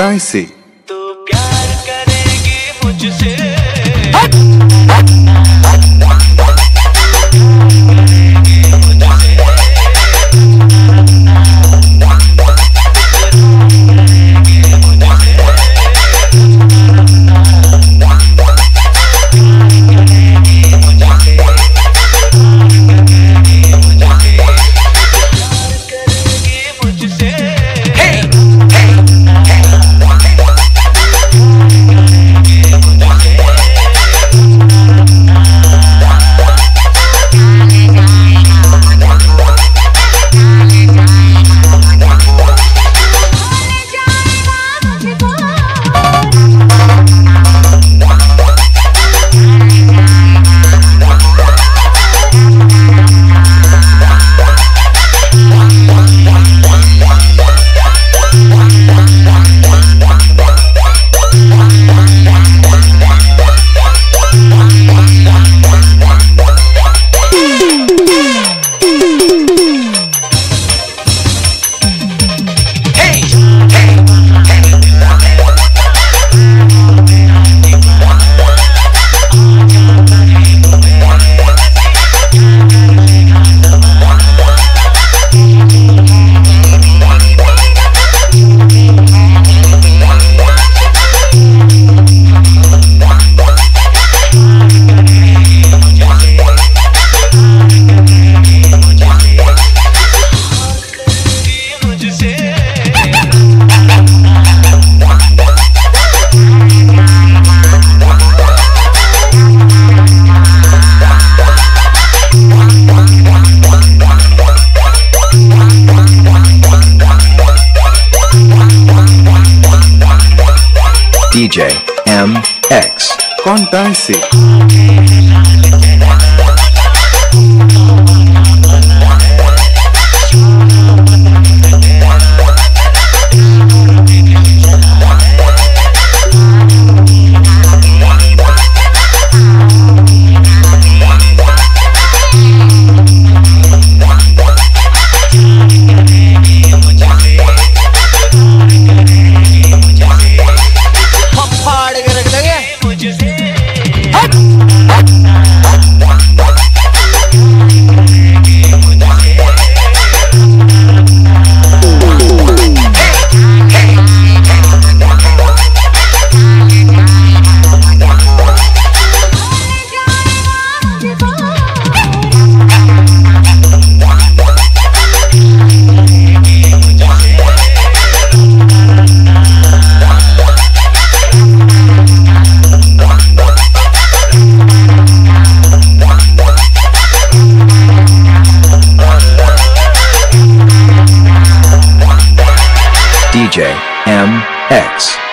X कौन कौन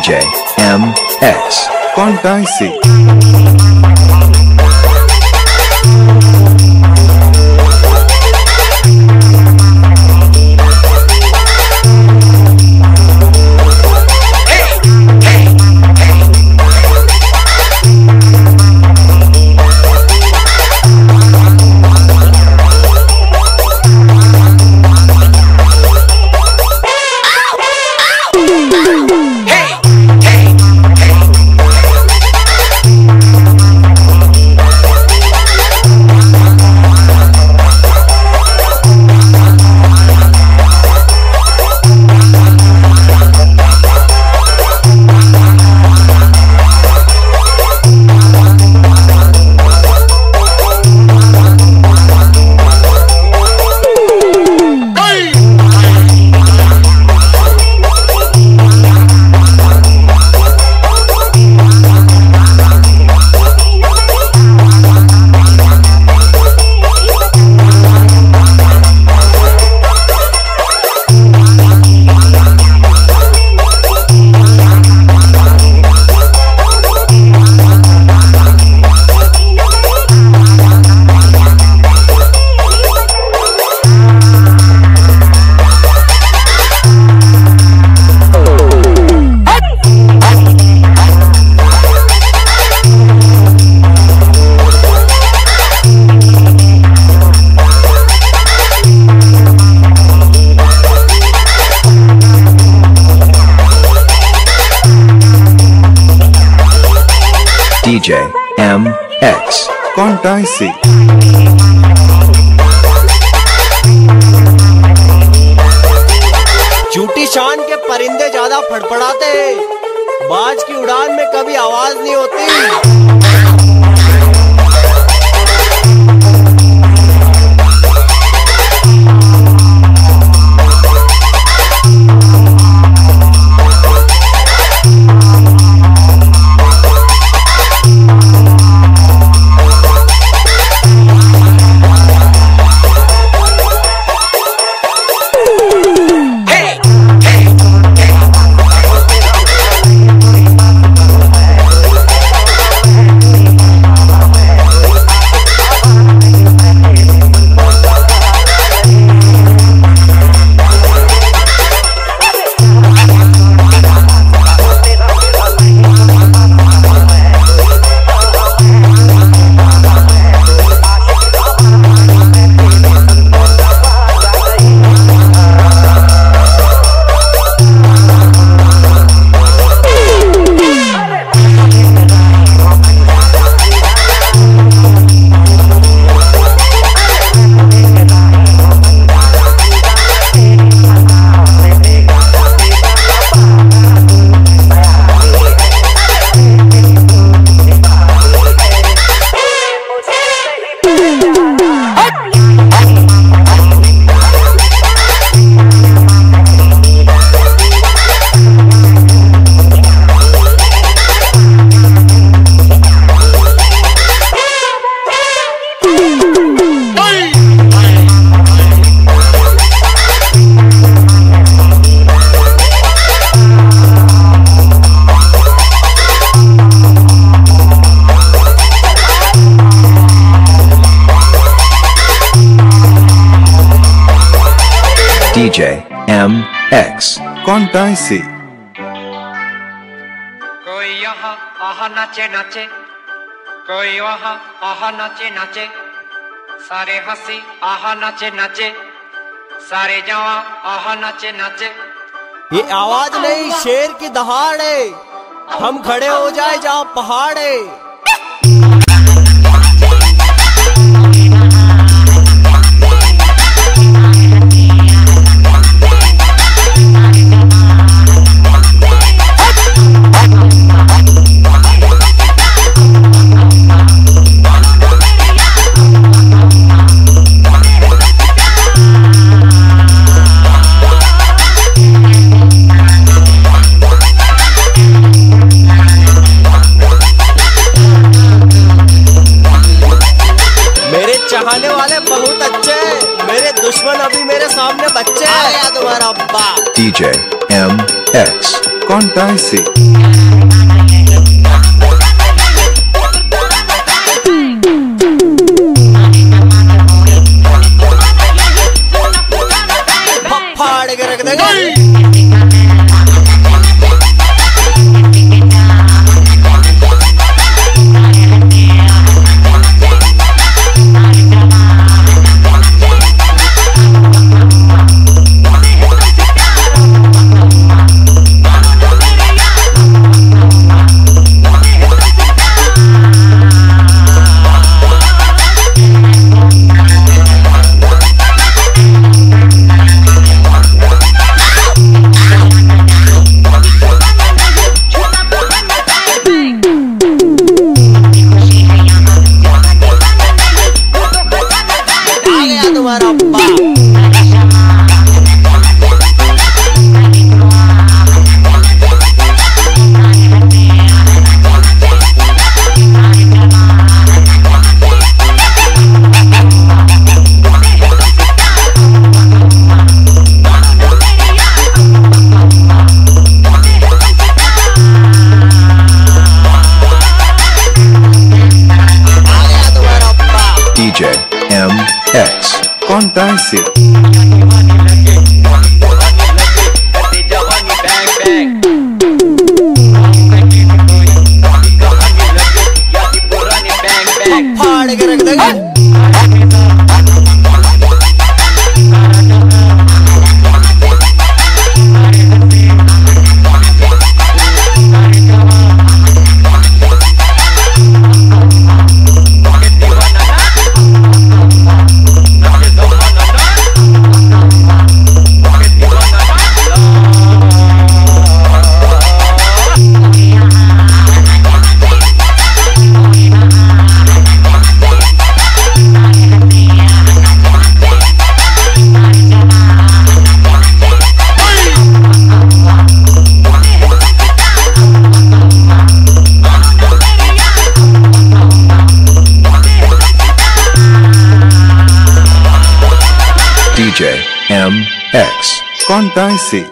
DJ MX. Funk DJ MX. Acontece. चूटी शान के परिंदे ज़्यादा फड़फड़ाते हैं बाज की उड़ान में कभी आवाज़ नहीं होती MX Kontaisi कोई यहाँ आहा नाचे नाचे कोई वहाँ आहा नाचे नाचे सारे हँसी आहा नाचे नाचे सारे जवा आहा नाचे नाचे। ये आवाज़ नहीं शेर की दहाड़। है हम खड़े हो जाए जहाँ पहाड़। है कौन कैसे फाड़ के रख देगा। Fantasy.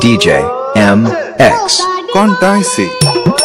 DJ MX. Kontaisi M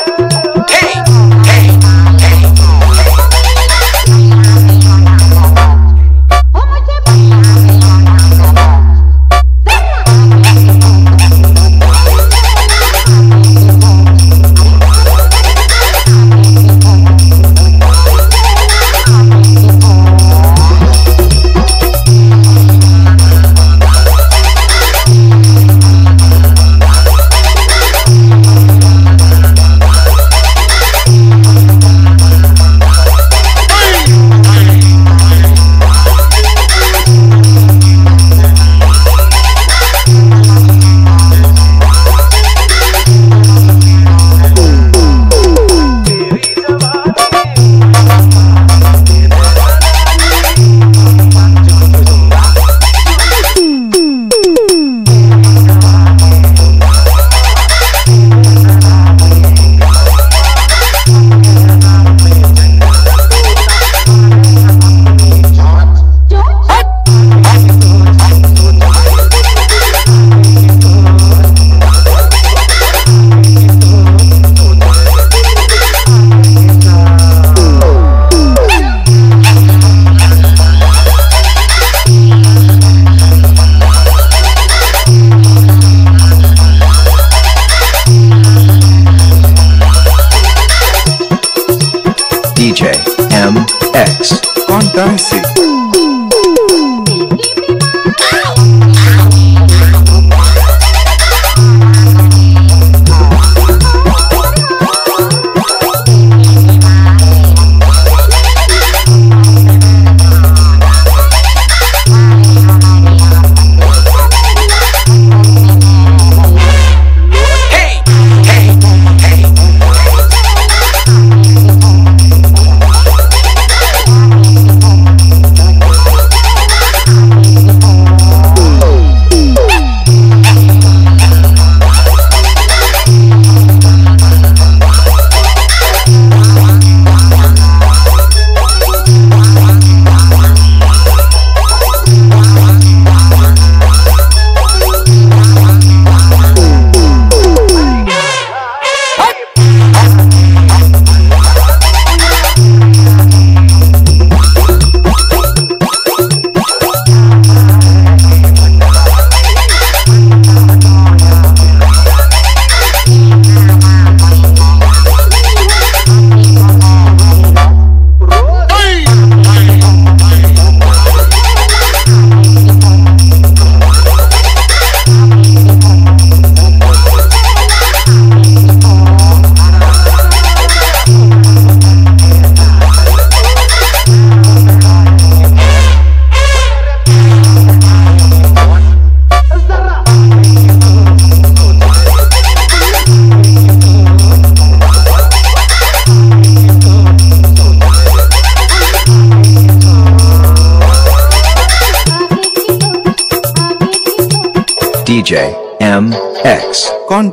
DJ MX. Con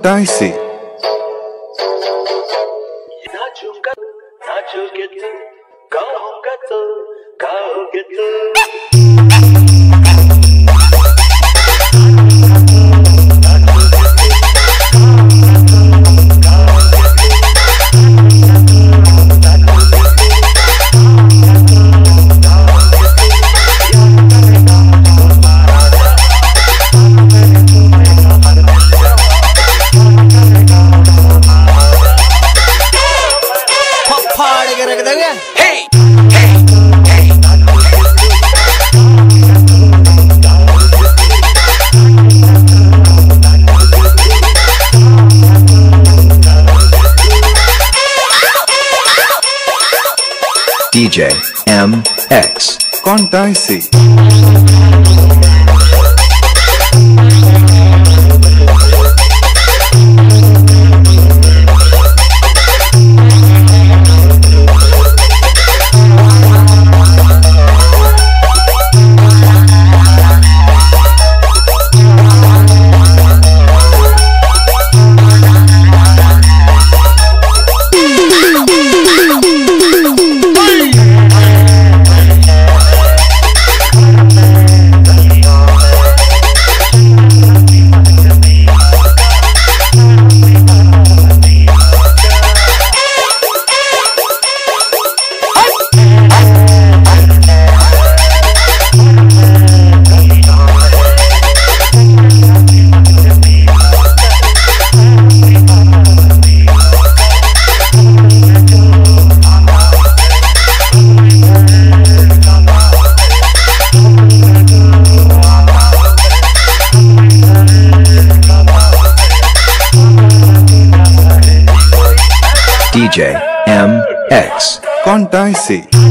DJ MX. Con Dicey. Contaise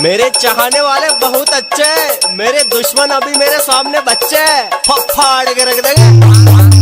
मेरे चाहने वाले बहुत अच्छे हैं। मेरे दुश्मन अभी मेरे सामने बच्चे हैं। फाड़ के रख देंगे।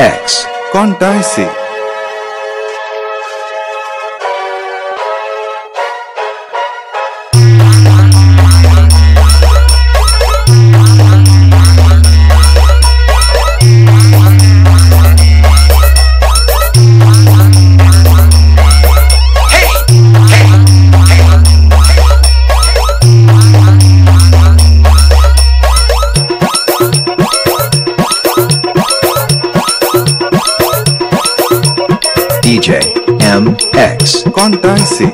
MX Contaise Ex, condanse.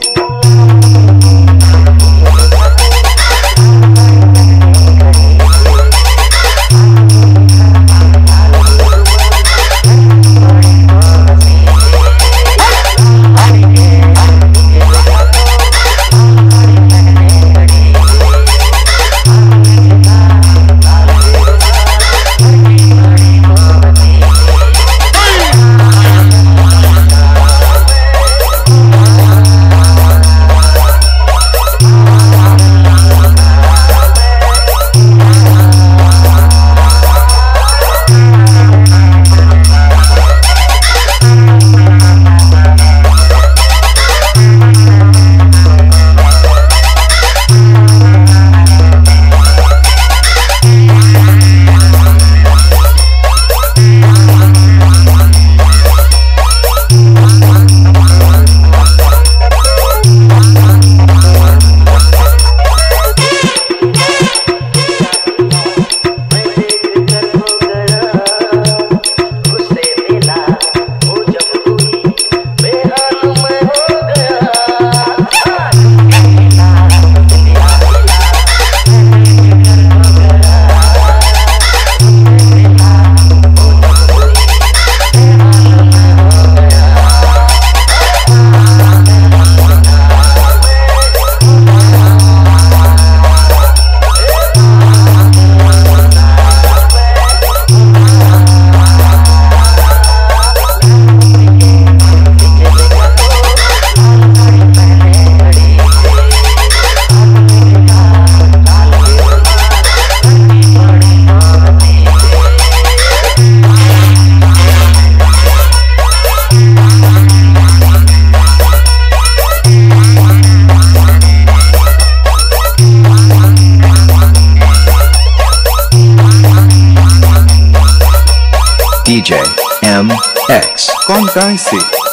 DJ MX Contaise